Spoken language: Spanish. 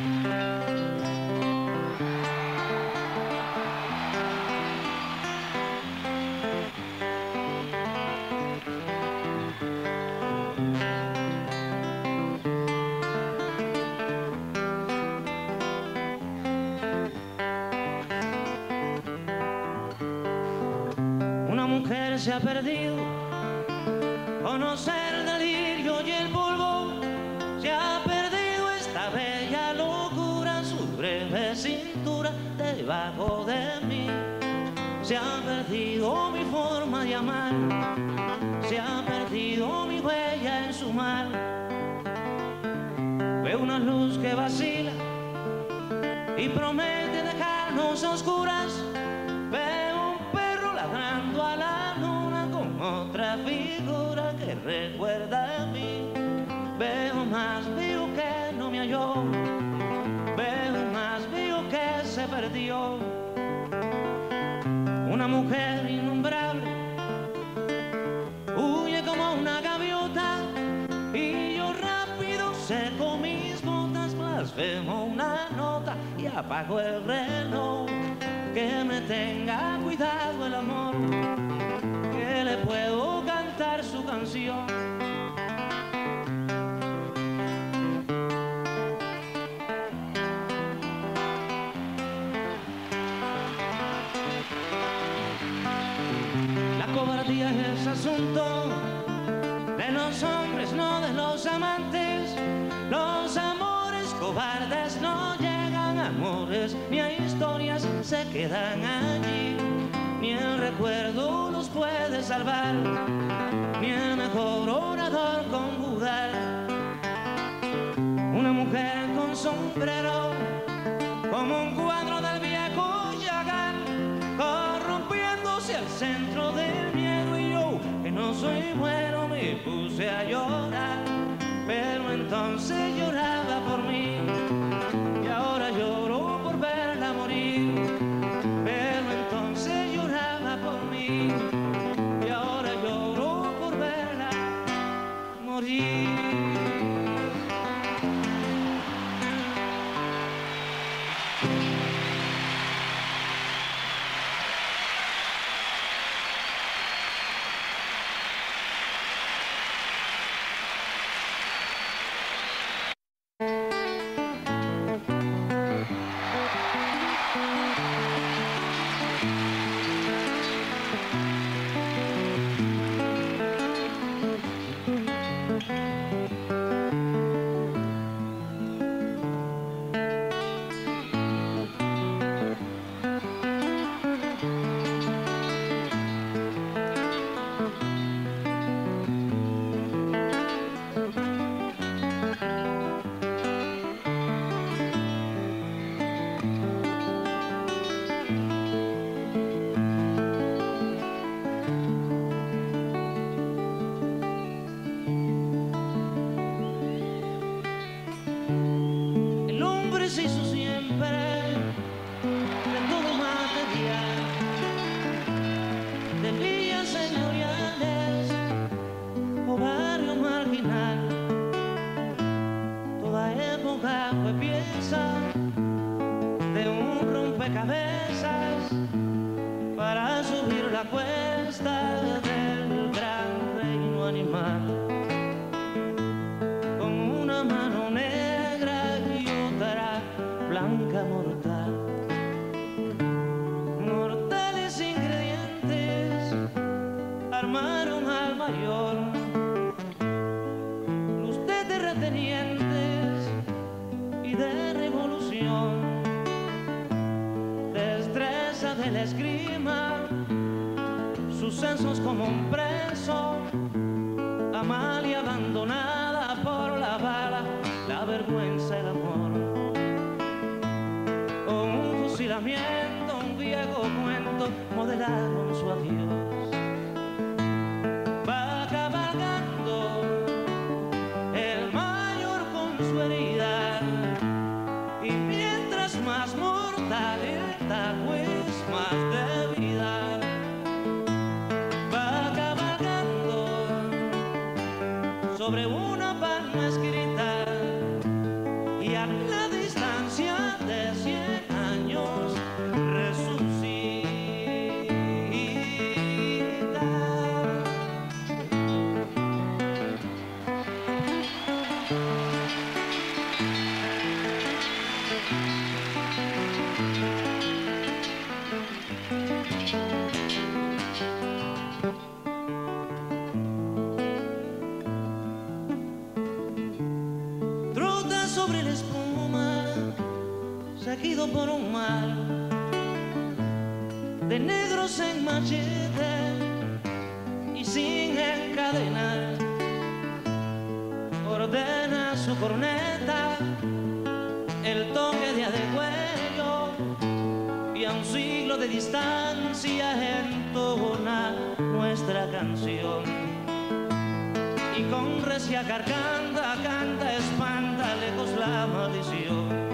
Una mujer se ha perdido, conocer el delirio y el debajo de mí. Se ha perdido mi forma de amar, se ha perdido mi huella en su mar. Veo una luz que vacila y promete dejarnos oscuras. Veo un perro ladrando a la luna con otra figura que recuerda a mí. Veo más vivo que no me halló, se perdió. Una mujer innombrable huye como una gaviota y yo rápido seco mis botas, blasfemo una nota y apago el reloj. Que me tenga cuidado el amor, que le puedo cantar su canción. La cobardía es asunto de los hombres, no de los amantes. Los amores cobardes no llegan a amores, ni a historias se quedan allí. Ni el recuerdo los puede salvar, ni el mejor orador conjugar. Una mujer con sombrero, como un cuadro del viejo Yagar, corrompiéndose al centro del no soy bueno, me puse a llorar, pero entonces lloraba por mí la cuesta del gran reino animal. Con una mano negra y otra blanca mortal. Mortales ingredientes armaron al mayor, luz de terratenientes y de revolución, destreza de la esgrima, como un preso Amalia abandonada por la bala, la vergüenza, el amor. O un fusilamiento, un viejo cuento, modelaron su adiós. Sobre una palma escrita y a la negros en machete y sin encadenar. Ordena su corneta, el toque de de cuello y a un siglo de distancia entona nuestra canción. Y con recia garganta canta, espanta lejos la maldición.